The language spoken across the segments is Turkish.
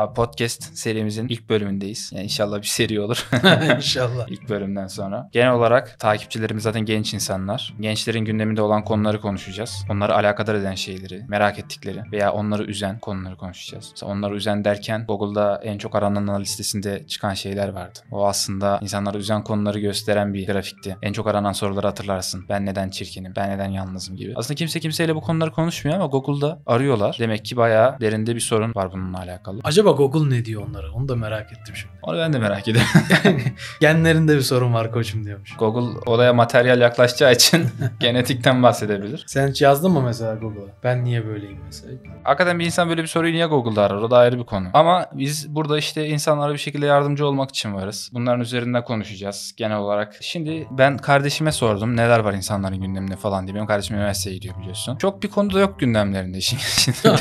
Abi podcast serimizin ilk bölümündeyiz. Yani inşallah bir seri olur. İnşallah. ilk bölümden sonra. Genel olarak takipçilerimiz zaten genç insanlar. Gençlerin gündeminde olan konuları konuşacağız. Onları alakadar eden şeyleri, merak ettikleri veya onları üzen konuları konuşacağız. Mesela onları üzen derken Google'da en çok arananlar listesinde çıkan şeyler vardı. O aslında insanları üzen konuları gösteren bir grafikti. En çok aranan soruları hatırlarsın. Ben neden çirkinim? Ben neden yalnızım gibi. Aslında kimse kimseyle bu konuları konuşmuyor ama Google'da arıyorlar. Demek ki bayağı derinde bir sorun var bununla alakalı. Acaba Google ne diyor onlara? Onu da merak ettim şimdi. Onu ben de merak ediyorum. Genlerinde bir sorun var koçum diyormuş. Google olaya materyal yaklaşacağı için genetikten bahsedebilir. Sen hiç yazdın mı mesela Google'a? Ben niye böyleyim mesela? Hakikaten bir insan böyle bir soruyu niye Google'da arar? O da ayrı bir konu. Ama biz burada işte insanlara bir şekilde yardımcı olmak için varız. Bunların üzerinde konuşacağız genel olarak. Şimdi ben kardeşime sordum neler var insanların gündeminde falan diye. Benim kardeşim üniversiteye gidiyor biliyorsun. Çok bir konuda yok gündemlerinde işin içinde.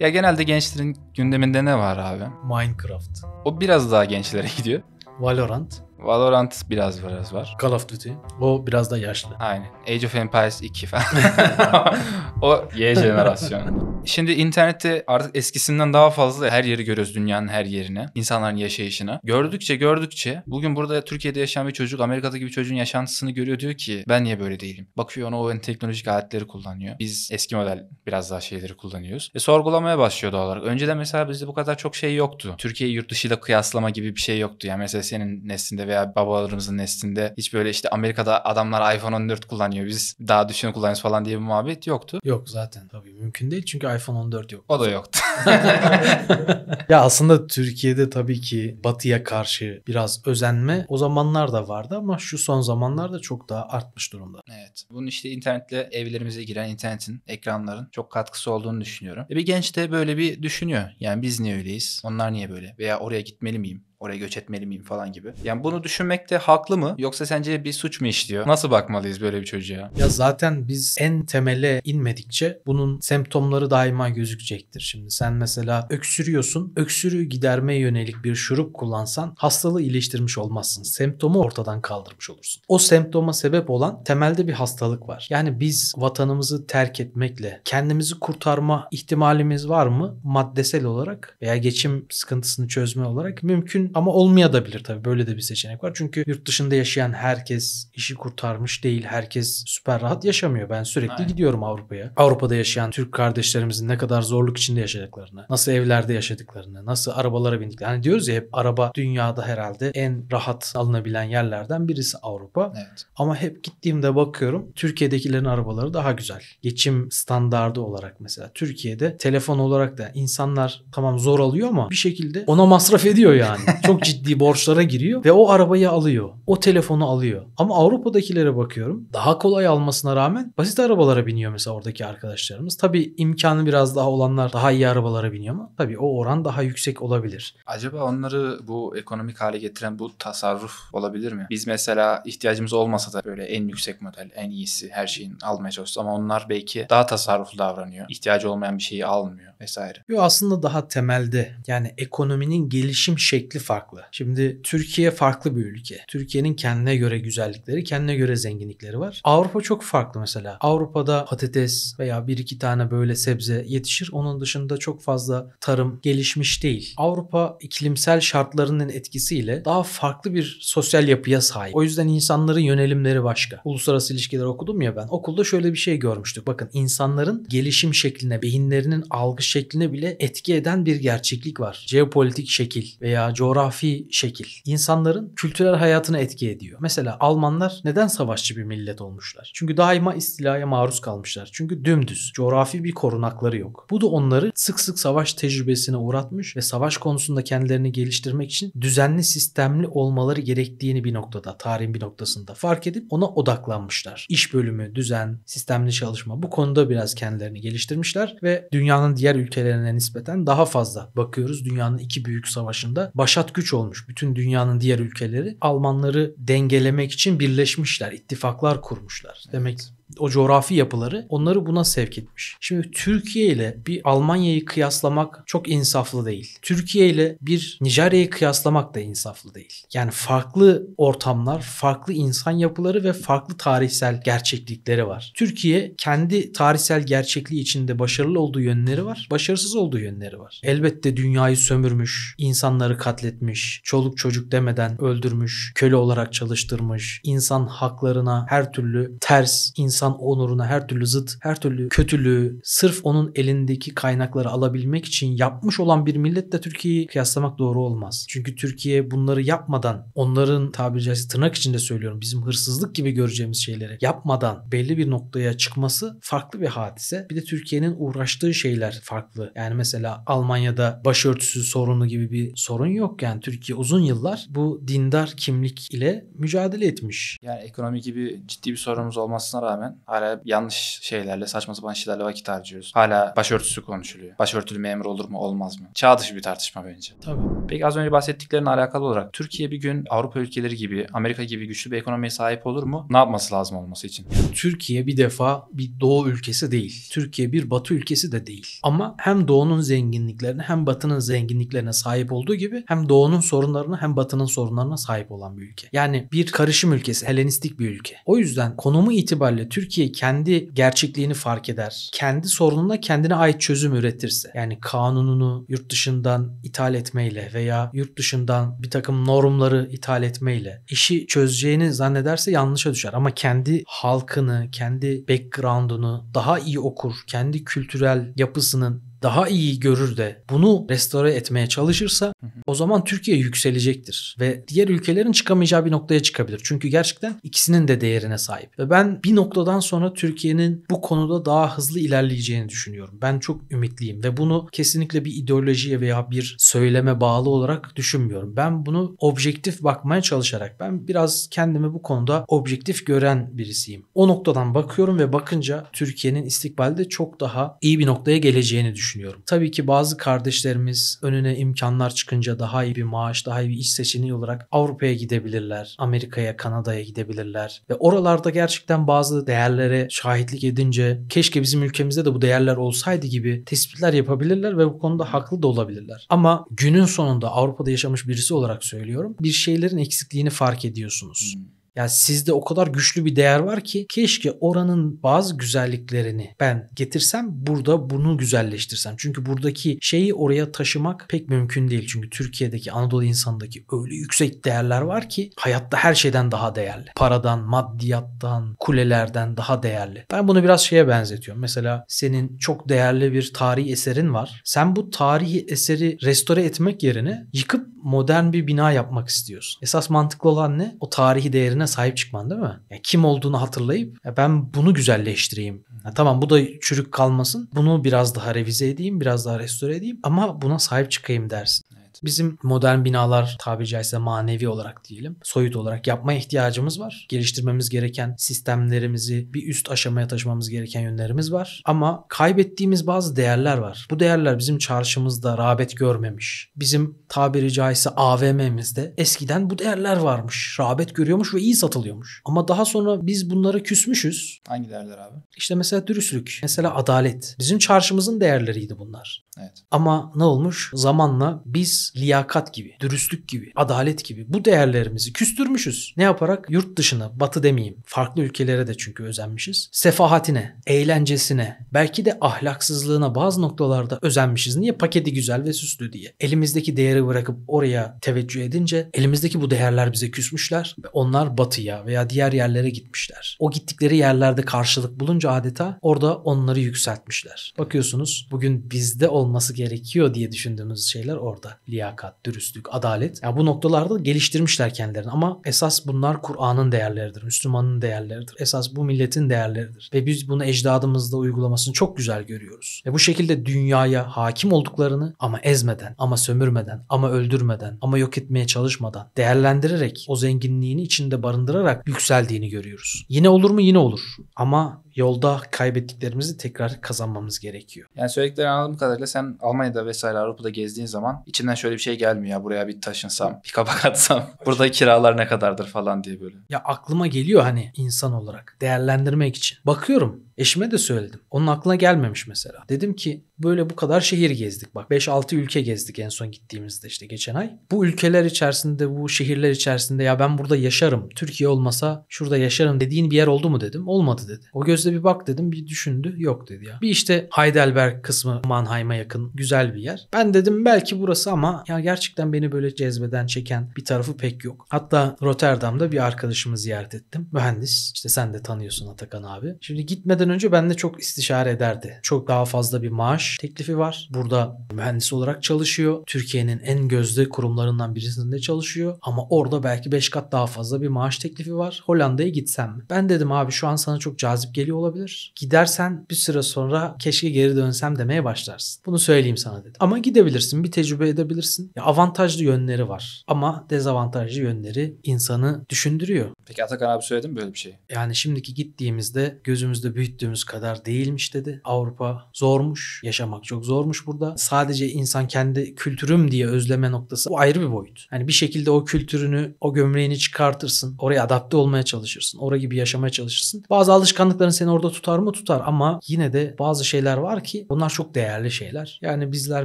Ya genelde gençlerin gündeminde ne var abi? Minecraft, O biraz daha gençlere gidiyor. Valorant, Valorant biraz biraz var. Call of Duty. O biraz da yaşlı. Aynen. Age of Empires 2 falan. o Y jenerasyonu. Şimdi internette artık eskisinden daha fazla her yeri görüyoruz dünyanın her yerine. insanların yaşayışını. Gördükçe gördükçe bugün burada Türkiye'de yaşayan bir çocuk Amerika'daki bir çocuğun yaşantısını görüyor diyor ki ben niye böyle değilim? Bakıyor ona o en teknolojik aletleri kullanıyor. Biz eski model biraz daha şeyleri kullanıyoruz. Ve sorgulamaya başlıyor doğal olarak. Önceden mesela bizde bu kadar çok şey yoktu. Türkiye'yi yurt dışıyla kıyaslama gibi bir şey yoktu. Yani mesela senin neslinde veya babalarımızın neslinde hiç böyle işte Amerika'da adamlar iPhone 14 kullanıyor. Biz daha düşün kullanıyoruz falan diye bir muhabbet yoktu. Yok zaten tabii mümkün değil çünkü iPhone 14 yok. O da yoktu. ya aslında Türkiye'de tabii ki batıya karşı biraz özenme o zamanlar da vardı ama şu son zamanlarda çok daha artmış durumda. Evet. Bunun işte internetle evlerimize giren internetin, ekranların çok katkısı olduğunu düşünüyorum. E bir genç de böyle bir düşünüyor. Yani biz niye öyleyiz? Onlar niye böyle? Veya oraya gitmeli miyim? Oraya göç etmeli miyim falan gibi. Yani bunu düşünmekte haklı mı? Yoksa sence bir suç mu işliyor? Nasıl bakmalıyız böyle bir çocuğa? Ya zaten biz en temele inmedikçe bunun semptomları daima gözükecektir. Şimdi sen mesela öksürüyorsun. Öksürüğü gidermeye yönelik bir şurup kullansan hastalığı iyileştirmiş olmazsın. Semptomu ortadan kaldırmış olursun. O semptoma sebep olan temelde bir hastalık var. Yani biz vatanımızı terk etmekle kendimizi kurtarma ihtimalimiz var mı? Maddesel olarak veya geçim sıkıntısını çözme olarak mümkün ama olmayabilir tabii. Böyle de bir seçenek var. Çünkü yurt dışında yaşayan herkes işi kurtarmış değil. Herkes süper rahat yaşamıyor. Ben sürekli Aynen. gidiyorum Avrupa'ya. Avrupa'da yaşayan Türk kardeşlerimizin ne kadar zorluk içinde yaşadıklarını, nasıl evlerde yaşadıklarını, nasıl arabalara bindiklerini. Hani diyoruz ya hep araba dünyada herhalde en rahat alınabilen yerlerden birisi Avrupa. Evet. Ama hep gittiğimde bakıyorum Türkiye'dekilerin arabaları daha güzel. Geçim standardı olarak mesela Türkiye'de telefon olarak da insanlar tamam zor alıyor ama bir şekilde ona masraf ediyor yani. Çok ciddi borçlara giriyor ve o arabayı alıyor. O telefonu alıyor. Ama Avrupa'dakilere bakıyorum. Daha kolay almasına rağmen basit arabalara biniyor mesela oradaki arkadaşlarımız. Tabii imkanı biraz daha olanlar daha iyi arabalara biniyor ama tabii o oran daha yüksek olabilir. Acaba onları bu ekonomik hale getiren bu tasarruf olabilir mi? Biz mesela ihtiyacımız olmasa da böyle en yüksek model, en iyisi her şeyin almaya çalışıyoruz ama onlar belki daha tasarruflu davranıyor. İhtiyacı olmayan bir şeyi almıyor vesaire. Yo aslında daha temelde yani ekonominin gelişim şekli farklı. Şimdi Türkiye farklı bir ülke. Türkiye'nin kendine göre güzellikleri, kendine göre zenginlikleri var. Avrupa çok farklı mesela. Avrupa'da patates veya bir iki tane böyle sebze yetişir. Onun dışında çok fazla tarım gelişmiş değil. Avrupa iklimsel şartlarının etkisiyle daha farklı bir sosyal yapıya sahip. O yüzden insanların yönelimleri başka. Uluslararası ilişkiler okudum ya ben. Okulda şöyle bir şey görmüştük. Bakın insanların gelişim şekline, beyinlerinin algı şekline bile etki eden bir gerçeklik var. Jeopolitik şekil veya coğrafi şekil. İnsanların kültürel hayatına etki ediyor. Mesela Almanlar neden savaşçı bir millet olmuşlar? Çünkü daima istilaya maruz kalmışlar. Çünkü dümdüz. Coğrafi bir korunakları yok. Bu da onları sık sık savaş tecrübesine uğratmış ve savaş konusunda kendilerini geliştirmek için düzenli sistemli olmaları gerektiğini bir noktada, tarihin bir noktasında fark edip ona odaklanmışlar. İş bölümü, düzen, sistemli çalışma bu konuda biraz kendilerini geliştirmişler ve dünyanın diğer ülkelerine nispeten daha fazla bakıyoruz. Dünyanın iki büyük savaşında başat güç olmuş bütün dünyanın diğer ülkeleri Almanları dengelemek için birleşmişler, ittifaklar kurmuşlar. Demek o coğrafi yapıları onları buna sevk etmiş. Şimdi Türkiye ile bir Almanya'yı kıyaslamak çok insaflı değil. Türkiye ile bir Nijerya'yı kıyaslamak da insaflı değil. Yani farklı ortamlar, farklı insan yapıları ve farklı tarihsel gerçeklikleri var. Türkiye kendi tarihsel gerçekliği içinde başarılı olduğu yönleri var, başarısız olduğu yönleri var. Elbette dünyayı sömürmüş, insanları katletmiş, çoluk çocuk demeden öldürmüş, köle olarak çalıştırmış, insan haklarına her türlü ters, insan onuruna her türlü zıt, her türlü kötülüğü sırf onun elindeki kaynakları alabilmek için yapmış olan bir milletle Türkiye'yi kıyaslamak doğru olmaz. Çünkü Türkiye bunları yapmadan, onların tabiri caizse tırnak içinde söylüyorum bizim hırsızlık gibi göreceğimiz şeyleri yapmadan belli bir noktaya çıkması farklı bir hadise. Bir de Türkiye'nin uğraştığı şeyler farklı. Yani mesela Almanya'da başörtüsü sorunu gibi bir sorun yok. Yani Türkiye uzun yıllar bu dindar kimlik ile mücadele etmiş. Yani ekonomi gibi ciddi bir sorunumuz olmasına rağmen hala yanlış şeylerle, saçma sapan şeylerle vakit harcıyoruz. Hala başörtüsü konuşuluyor. Başörtülü memur olur mu, olmaz mı? Çağ dışı bir tartışma bence. Tabii. Peki az önce bahsettiklerine alakalı olarak Türkiye bir gün Avrupa ülkeleri gibi, Amerika gibi güçlü bir ekonomiye sahip olur mu? Ne yapması lazım olması için? Türkiye bir defa bir doğu ülkesi değil. Türkiye bir batı ülkesi de değil. Ama hem doğunun zenginliklerine hem batının zenginliklerine sahip olduğu gibi hem doğunun sorunlarına hem batının sorunlarına sahip olan bir ülke. Yani bir karışım ülkesi, Helenistik bir ülke. O yüzden konumu itibariyle Türkiye kendi gerçekliğini fark eder. Kendi sorununa kendine ait çözüm üretirse. Yani kanununu yurt dışından ithal etmeyle veya yurt dışından bir takım normları ithal etmeyle işi çözeceğini zannederse yanlışa düşer. Ama kendi halkını, kendi background'unu daha iyi okur, kendi kültürel yapısının daha iyi görür de bunu restore etmeye çalışırsa o zaman Türkiye yükselecektir ve diğer ülkelerin çıkamayacağı bir noktaya çıkabilir. Çünkü gerçekten ikisinin de değerine sahip. Ve ben bir noktadan sonra Türkiye'nin bu konuda daha hızlı ilerleyeceğini düşünüyorum. Ben çok ümitliyim ve bunu kesinlikle bir ideolojiye veya bir söyleme bağlı olarak düşünmüyorum. Ben bunu objektif bakmaya çalışarak ben biraz kendimi bu konuda objektif gören birisiyim. O noktadan bakıyorum ve bakınca Türkiye'nin istikbalde çok daha iyi bir noktaya geleceğini düşünüyorum düşünüyorum. Tabii ki bazı kardeşlerimiz önüne imkanlar çıkınca daha iyi bir maaş, daha iyi bir iş seçeneği olarak Avrupa'ya gidebilirler. Amerika'ya, Kanada'ya gidebilirler. Ve oralarda gerçekten bazı değerlere şahitlik edince keşke bizim ülkemizde de bu değerler olsaydı gibi tespitler yapabilirler ve bu konuda haklı da olabilirler. Ama günün sonunda Avrupa'da yaşamış birisi olarak söylüyorum. Bir şeylerin eksikliğini fark ediyorsunuz. Hmm. Yani sizde o kadar güçlü bir değer var ki keşke oranın bazı güzelliklerini ben getirsem burada bunu güzelleştirsem. Çünkü buradaki şeyi oraya taşımak pek mümkün değil. Çünkü Türkiye'deki Anadolu insanındaki öyle yüksek değerler var ki hayatta her şeyden daha değerli. Paradan, maddiyattan, kulelerden daha değerli. Ben bunu biraz şeye benzetiyorum. Mesela senin çok değerli bir tarihi eserin var. Sen bu tarihi eseri restore etmek yerine yıkıp modern bir bina yapmak istiyorsun. Esas mantıklı olan ne? O tarihi değerine sahip çıkman değil mi? Yani kim olduğunu hatırlayıp ya ben bunu güzelleştireyim. Ya tamam bu da çürük kalmasın. Bunu biraz daha revize edeyim, biraz daha restore edeyim ama buna sahip çıkayım dersin. Bizim modern binalar tabiri caizse manevi olarak diyelim, soyut olarak yapmaya ihtiyacımız var. Geliştirmemiz gereken sistemlerimizi bir üst aşamaya taşımamız gereken yönlerimiz var. Ama kaybettiğimiz bazı değerler var. Bu değerler bizim çarşımızda rağbet görmemiş. Bizim tabiri caizse AVM'mizde eskiden bu değerler varmış. Rağbet görüyormuş ve iyi satılıyormuş. Ama daha sonra biz bunlara küsmüşüz. Hangi değerler abi? İşte mesela dürüstlük, mesela adalet. Bizim çarşımızın değerleriydi bunlar. Evet. Ama ne olmuş? Zamanla biz liyakat gibi, dürüstlük gibi, adalet gibi bu değerlerimizi küstürmüşüz. Ne yaparak? Yurt dışına, batı demeyeyim, farklı ülkelere de çünkü özenmişiz. Sefahatine, eğlencesine, belki de ahlaksızlığına bazı noktalarda özenmişiz. Niye? Paketi güzel ve süslü diye. Elimizdeki değeri bırakıp oraya teveccüh edince elimizdeki bu değerler bize küsmüşler ve onlar batıya veya diğer yerlere gitmişler. O gittikleri yerlerde karşılık bulunca adeta orada onları yükseltmişler. Bakıyorsunuz bugün bizde olması gerekiyor diye düşündüğümüz şeyler orada. Liyakat, dürüstlük, adalet. Ya bu noktalarda geliştirmişler kendilerini ama esas bunlar Kur'an'ın değerleridir. Müslümanın değerleridir. Esas bu milletin değerleridir. Ve biz bunu ecdadımızda uygulamasını çok güzel görüyoruz. Ve bu şekilde dünyaya hakim olduklarını ama ezmeden, ama sömürmeden, ama öldürmeden, ama yok etmeye çalışmadan, değerlendirerek, o zenginliğini içinde barındırarak yükseldiğini görüyoruz. Yine olur mu? Yine olur. Ama yolda kaybettiklerimizi tekrar kazanmamız gerekiyor. Yani söylediklerini anladığım kadarıyla sen Almanya'da vesaire Avrupa'da gezdiğin zaman içinden şöyle bir şey gelmiyor ya buraya bir taşınsam, bir kabak atsam, burada kiralar ne kadardır falan diye böyle. Ya aklıma geliyor hani insan olarak değerlendirmek için. Bakıyorum eşime de söyledim. Onun aklına gelmemiş mesela. Dedim ki böyle bu kadar şehir gezdik. Bak 5-6 ülke gezdik en son gittiğimizde işte geçen ay. Bu ülkeler içerisinde bu şehirler içerisinde ya ben burada yaşarım. Türkiye olmasa şurada yaşarım dediğin bir yer oldu mu dedim. Olmadı dedi. O gözle bir bak dedim bir düşündü. Yok dedi ya. Bir işte Heidelberg kısmı Mannheim'a yakın güzel bir yer. Ben dedim belki burası ama ya gerçekten beni böyle cezbeden çeken bir tarafı pek yok. Hatta Rotterdam'da bir arkadaşımı ziyaret ettim. Mühendis. İşte sen de tanıyorsun Atakan abi. Şimdi gitmeden önce benimle çok istişare ederdi. Çok daha fazla bir maaş teklifi var. Burada mühendis olarak çalışıyor. Türkiye'nin en gözde kurumlarından birisinde çalışıyor. Ama orada belki 5 kat daha fazla bir maaş teklifi var. Hollanda'ya gitsem mi? Ben dedim abi şu an sana çok cazip geliyor olabilir. Gidersen bir süre sonra keşke geri dönsem demeye başlarsın. Bunu söyleyeyim sana dedim. Ama gidebilirsin. Bir tecrübe edebilirsin. Ya avantajlı yönleri var. Ama dezavantajlı yönleri insanı düşündürüyor. Peki Atakan abi söyledi mi böyle bir şey? Yani şimdiki gittiğimizde gözümüzde büyüttüğümüz kadar değilmiş dedi. Avrupa zormuş. Yaşamak çok zormuş burada. Sadece insan kendi kültürüm diye özleme noktası bu ayrı bir boyut. Hani bir şekilde o kültürünü, o gömleğini çıkartırsın. Oraya adapte olmaya çalışırsın. Oraya gibi yaşamaya çalışırsın. Bazı alışkanlıkların seni orada tutar mı? Tutar ama yine de bazı şeyler var ki bunlar çok değerli şeyler. Yani bizler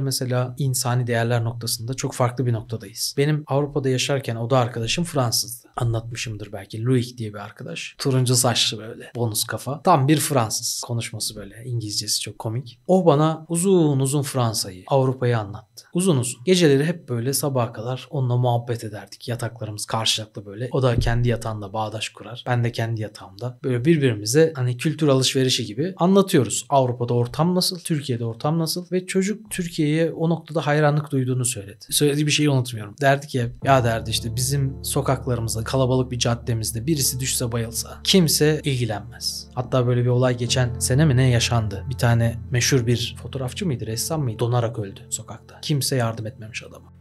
mesela insani değerler noktasında çok farklı bir noktadayız. Benim Avrupa'da yaşarken o da arkadaşım Fransızdı. Anlatmışımdır belki. Louis diye bir arkadaş. Turuncu saçlı böyle. Bonus kafa. Tam bir Fransız. Konuşması böyle. İngilizcesi çok komik. O bana uzun uzun Fransa'yı, Avrupa'yı anlattı. Uzun uzun. Geceleri hep böyle sabaha kadar onunla muhabbet ederdik. Yataklarımız karşılıklı böyle. O da kendi yatağında bağdaş kurar. Ben de kendi yatağımda. Böyle birbirimize hani kültür alışverişi gibi anlatıyoruz. Avrupa'da ortam nasıl, Türkiye'de ortam nasıl ve çocuk Türkiye'ye o noktada hayranlık duyduğunu söyledi. Söylediği bir şeyi unutmuyorum. Derdi ki ya derdi işte bizim sokaklarımızda kalabalık bir caddemizde birisi düşse bayılsa kimse ilgilenmez. Hatta böyle bir olay geçen sene mi ne yaşandı? Bir tane meşhur bir fotoğrafçı mıydı, ressam mıydı? Donarak öldü sokakta. Kimse yardım etmemiş adama.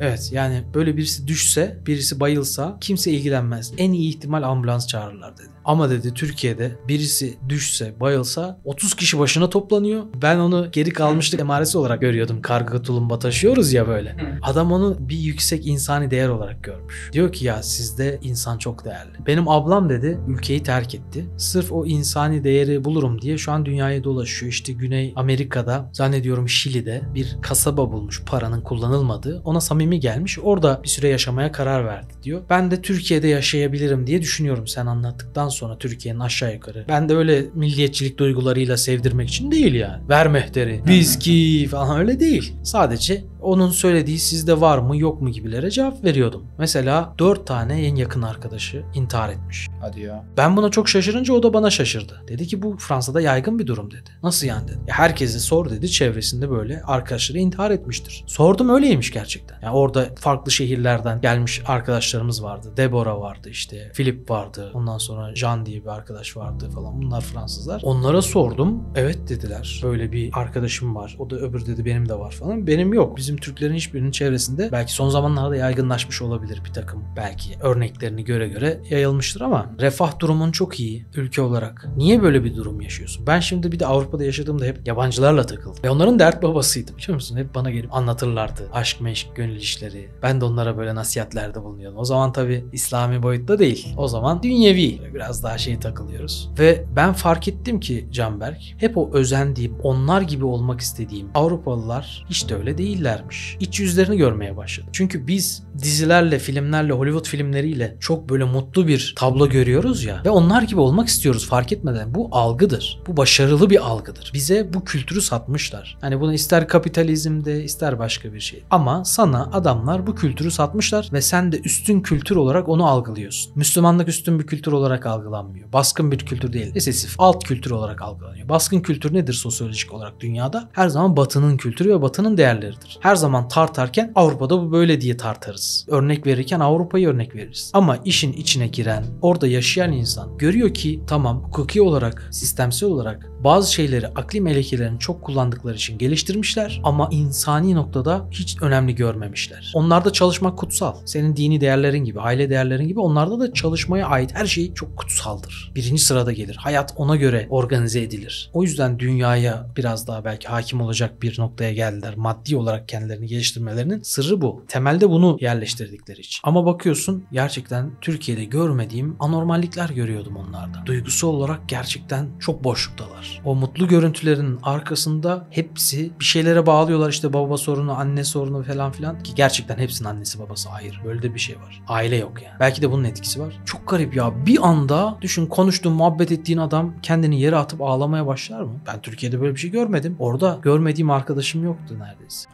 Evet yani böyle birisi düşse, birisi bayılsa kimse ilgilenmez. En iyi ihtimal ambulans çağırırlar dedi. Ama dedi Türkiye'de birisi düşse, bayılsa 30 kişi başına toplanıyor. Ben onu geri kalmışlık emaresi olarak görüyordum. Karga tulumba taşıyoruz ya böyle. Adam onu bir yüksek insani değer olarak görmüş. Diyor ki ya sizde insan çok değerli. Benim ablam dedi ülkeyi terk etti. Sırf o insani değeri bulurum diye şu an dünyaya dolaşıyor. İşte Güney Amerika'da zannediyorum Şili'de bir kasaba bulmuş paranın kullanılmadığı. Ona samimi gelmiş. Orada bir süre yaşamaya karar verdi diyor. Ben de Türkiye'de yaşayabilirim diye düşünüyorum sen anlattıktan sonra Türkiye'nin aşağı yukarı. Ben de öyle milliyetçilik duygularıyla sevdirmek için değil yani. Ver mehteri, viski falan öyle değil. Sadece onun söylediği sizde var mı yok mu gibilere cevap veriyordum. Mesela 4 tane en yakın arkadaşı intihar etmiş. Hadi ya. Ben buna çok şaşırınca o da bana şaşırdı. Dedi ki bu Fransa'da yaygın bir durum dedi. Nasıl yani dedi. Ya herkese sor dedi çevresinde böyle arkadaşları intihar etmiştir. Sordum öyleymiş gerçekten. Yani orada farklı şehirlerden gelmiş arkadaşlarımız vardı. Deborah vardı işte. Philip vardı. Ondan sonra Jean diye bir arkadaş vardı falan. Bunlar Fransızlar. Onlara sordum. Evet dediler. Böyle bir arkadaşım var. O da öbür dedi benim de var falan. Benim yok. Bizim Türklerin hiçbirinin çevresinde belki son zamanlarda yaygınlaşmış olabilir bir takım. Belki örneklerini göre göre yayılmıştır ama refah durumun çok iyi ülke olarak. Niye böyle bir durum yaşıyorsun? Ben şimdi bir de Avrupa'da yaşadığımda hep yabancılarla takıldım. Ve onların dert babasıydım biliyor musun? Hep bana gelip anlatırlardı. Aşk meşk, gönül işleri. Ben de onlara böyle nasihatlerde bulunuyordum. O zaman tabii İslami boyutta değil. O zaman dünyevi. Biraz daha şey takılıyoruz. Ve ben fark ettim ki Canberk hep o özendiğim, onlar gibi olmak istediğim Avrupalılar hiç de öyle değillermiş. İç yüzlerini görmeye başladım. Çünkü biz dizilerle, filmlerle, Hollywood filmleriyle çok böyle mutlu bir tablo görüyoruz ya ve onlar gibi olmak istiyoruz fark etmeden. Bu algıdır. Bu başarılı bir algıdır. Bize bu kültürü satmışlar. Hani bunu ister kapitalizmde ister başka bir şey. Ama sana adamlar bu kültürü satmışlar ve sen de üstün kültür olarak onu algılıyorsun. Müslümanlık üstün bir kültür olarak algılanmıyor. Baskın bir kültür değil. Resesif, alt kültür olarak algılanıyor. Baskın kültür nedir sosyolojik olarak dünyada? Her zaman batının kültürü ve batının değerleridir. Her zaman tartarken Avrupa'da bu böyle diye tartarız. Örnek verirken Avrupa'yı örnek veririz. Ama işin içine giren, orada yaşayan insan görüyor ki tamam hukuki olarak, sistemsel olarak Bazı şeyleri akli melekelerini çok kullandıkları için geliştirmişler ama insani noktada hiç önemli görmemişler. Onlarda çalışmak kutsal. Senin dini değerlerin gibi, aile değerlerin gibi onlarda da çalışmaya ait her şey çok kutsaldır. Birinci sırada gelir. Hayat ona göre organize edilir. O yüzden dünyaya biraz daha belki hakim olacak bir noktaya geldiler. Maddi olarak kendilerini geliştirmelerinin sırrı bu. Temelde bunu yerleştirdikleri için. Ama bakıyorsun gerçekten Türkiye'de görmediğim anormallikler görüyordum onlarda. Duygusal olarak gerçekten çok boşluktalar. O mutlu görüntülerin arkasında hepsi bir şeylere bağlıyorlar işte baba sorunu, anne sorunu falan filan ki gerçekten hepsinin annesi babası ayrı. Böyle de bir şey var. Aile yok yani. Belki de bunun etkisi var. Çok garip ya. Bir anda düşün konuştuğun, muhabbet ettiğin adam kendini yere atıp ağlamaya başlar mı? Ben Türkiye'de böyle bir şey görmedim. Orada görmediğim arkadaşım yoktu neredeyse.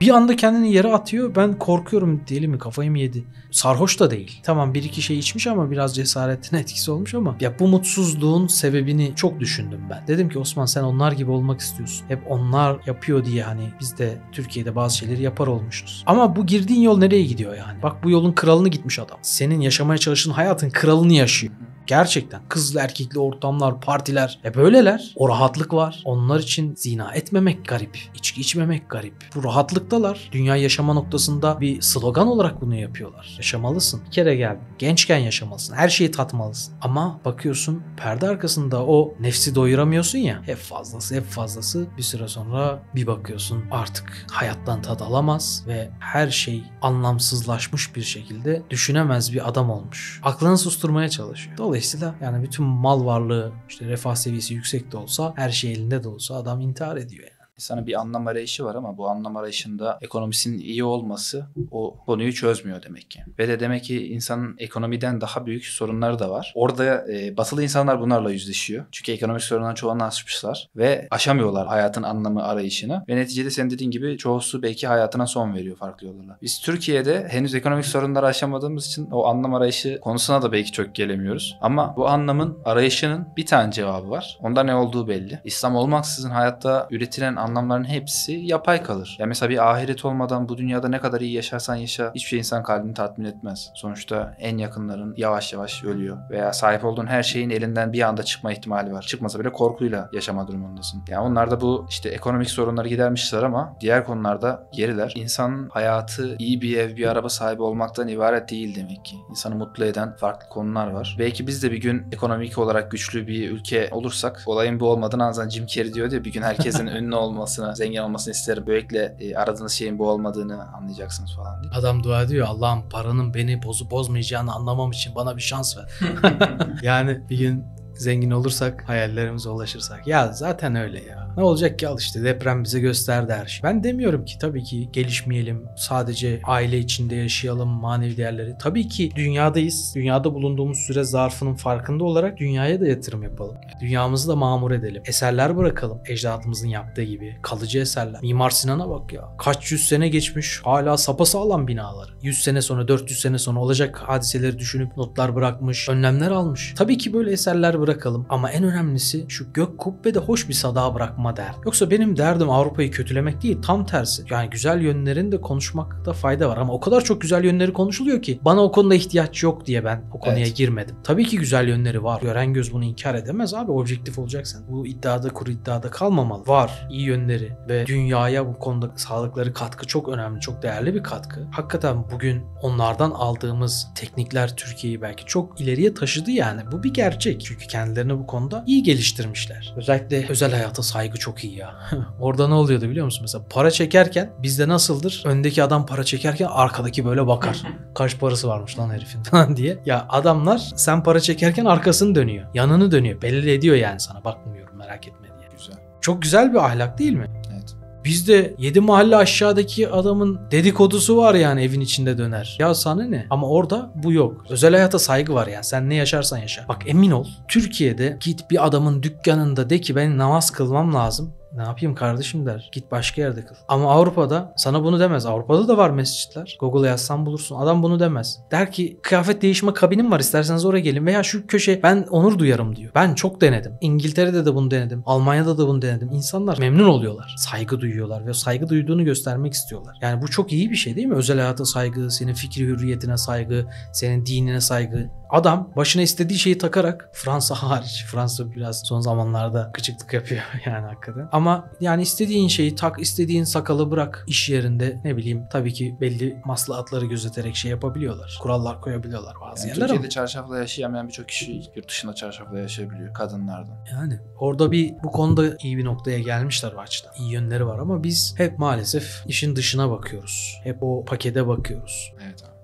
Bir anda kendini yere atıyor. Ben korkuyorum deli mi kafayı mı yedi? Sarhoş da değil. Tamam bir iki şey içmiş ama biraz cesaretin etkisi olmuş ama ya bu mutsuzluğun sebebini çok düşündüm ben. Dedim ki Osman sen onlar gibi olmak istiyorsun. Hep onlar yapıyor diye hani biz de Türkiye'de bazı şeyleri yapar olmuşuz. Ama bu girdiğin yol nereye gidiyor yani? Bak bu yolun kralını gitmiş adam. Senin yaşamaya çalıştığın hayatın kralını yaşıyor. Gerçekten kızlı erkekli ortamlar, partiler. E böyleler. O rahatlık var. Onlar için zina etmemek garip. içki içmemek garip. Bu rahatlıktalar. Dünya yaşama noktasında bir slogan olarak bunu yapıyorlar. Yaşamalısın. Bir kere geldin. Gençken yaşamalısın. Her şeyi tatmalısın. Ama bakıyorsun perde arkasında o nefsi doyuramıyorsun ya. Hep fazlası hep fazlası. Bir süre sonra bir bakıyorsun artık hayattan tad alamaz ve her şey anlamsızlaşmış bir şekilde düşünemez bir adam olmuş. Aklını susturmaya çalışıyor. Dolayısıyla yani bütün mal varlığı işte refah seviyesi yüksek de olsa her şey elinde de olsa adam intihar ediyor yani. İnsanın bir anlam arayışı var ama bu anlam arayışında ekonomisinin iyi olması o konuyu çözmüyor demek ki. Ve de demek ki insanın ekonomiden daha büyük sorunları da var. Orada e, batılı insanlar bunlarla yüzleşiyor. Çünkü ekonomik sorunların çoğunu aşmışlar ve aşamıyorlar hayatın anlamı arayışını. Ve neticede senin dediğin gibi çoğusu belki hayatına son veriyor farklı yollarla. Biz Türkiye'de henüz ekonomik sorunları aşamadığımız için o anlam arayışı konusuna da belki çok gelemiyoruz. Ama bu anlamın arayışının bir tane cevabı var. Onda ne olduğu belli. İslam olmaksızın hayatta üretilen anlamların hepsi yapay kalır. Ya mesela bir ahiret olmadan bu dünyada ne kadar iyi yaşarsan yaşa hiçbir şey insan kalbini tatmin etmez. Sonuçta en yakınların yavaş yavaş ölüyor veya sahip olduğun her şeyin elinden bir anda çıkma ihtimali var. Çıkmasa bile korkuyla yaşama durumundasın. Yani onlar da bu işte ekonomik sorunları gidermişler ama diğer konularda geriler. İnsanın hayatı iyi bir ev, bir araba sahibi olmaktan ibaret değil demek ki. İnsanı mutlu eden farklı konular var. Belki biz de bir gün ekonomik olarak güçlü bir ülke olursak olayın bu olmadığını azından Jim Carrey diyor ya bir gün herkesin ünlü olması olmasını, zengin olmasını isterim. Böylelikle e, aradığınız şeyin bu olmadığını anlayacaksınız falan diye. Adam dua ediyor Allah'ım paranın beni bozu bozmayacağını anlamam için bana bir şans ver. yani bir gün zengin olursak, hayallerimize ulaşırsak. Ya zaten öyle ya. Ne olacak ki al işte deprem bize gösterdi her şey. Ben demiyorum ki tabii ki gelişmeyelim. Sadece aile içinde yaşayalım manevi değerleri. Tabii ki dünyadayız. Dünyada bulunduğumuz süre zarfının farkında olarak dünyaya da yatırım yapalım. Dünyamızı da mamur edelim. Eserler bırakalım. Ecdadımızın yaptığı gibi. Kalıcı eserler. Mimar Sinan'a bak ya. Kaç yüz sene geçmiş. Hala sapasağlam binaları. 100 sene sonra 400 sene sonra olacak hadiseleri düşünüp notlar bırakmış. Önlemler almış. Tabii ki böyle eserler bırakalım. Ama en önemlisi şu gök kubbede hoş bir sada bırakma der. Yoksa benim derdim Avrupa'yı kötülemek değil tam tersi. Yani güzel yönlerini de konuşmakta fayda var ama o kadar çok güzel yönleri konuşuluyor ki bana o konuda ihtiyaç yok diye ben o konuya Evet. girmedim. Tabii ki güzel yönleri var. Gören göz bunu inkar edemez abi. Objektif olacaksın. Bu iddiada kuru iddiada kalmamalı. Var iyi yönleri ve dünyaya bu konuda sağlıkları katkı çok önemli, çok değerli bir katkı. Hakikaten bugün onlardan aldığımız teknikler Türkiye'yi belki çok ileriye taşıdı yani. Bu bir gerçek. Çünkü kendilerini bu konuda iyi geliştirmişler. Özellikle özel hayata saygı çok iyi ya. Orada ne oluyordu biliyor musun? Mesela para çekerken bizde nasıldır? Öndeki adam para çekerken arkadaki böyle bakar. Kaç parası varmış lan herifin falan diye. Ya adamlar sen para çekerken arkasını dönüyor. Yanını dönüyor. Belli ediyor yani sana bakmıyorum merak etme diye. Güzel. Çok güzel bir ahlak değil mi? Evet. Bizde 7 mahalle aşağıdaki adamın dedikodusu var yani evin içinde döner. Ya sana ne? Ama orada bu yok. Özel hayata saygı var yani. Sen ne yaşarsan yaşa. Bak emin ol. Türkiye'de git bir adamın dükkanında de ki ben namaz kılmam lazım. Ne yapayım kardeşim der. Git başka yerde kıl. Ama Avrupa'da sana bunu demez. Avrupa'da da var mescitler. Google'a yazsan bulursun. Adam bunu demez. Der ki kıyafet değişme kabinim var isterseniz oraya gelin. Veya şu köşe ben onur duyarım diyor. Ben çok denedim. İngiltere'de de bunu denedim. Almanya'da da bunu denedim. İnsanlar memnun oluyorlar. Saygı duyuyorlar ve saygı duyduğunu göstermek istiyorlar. Yani bu çok iyi bir şey değil mi? Özel hayata saygı, senin fikri hürriyetine saygı, senin dinine saygı. Adam başına istediği şeyi takarak Fransa hariç. Fransa biraz son zamanlarda gıcıklık yapıyor yani hakikaten. Ama yani istediğin şeyi tak, istediğin sakalı bırak iş yerinde ne bileyim tabii ki belli maslahatları gözeterek şey yapabiliyorlar. Kurallar koyabiliyorlar bazı Yani yerler ama. Türkiye'de çarşafla yaşayamayan birçok kişi yurt dışında çarşafla yaşayabiliyor kadınlardan. Yani orada bir bu konuda iyi bir noktaya gelmişler bu açıdan. İyi yönleri var ama biz hep maalesef işin dışına bakıyoruz. Hep o pakete bakıyoruz. Evet abi.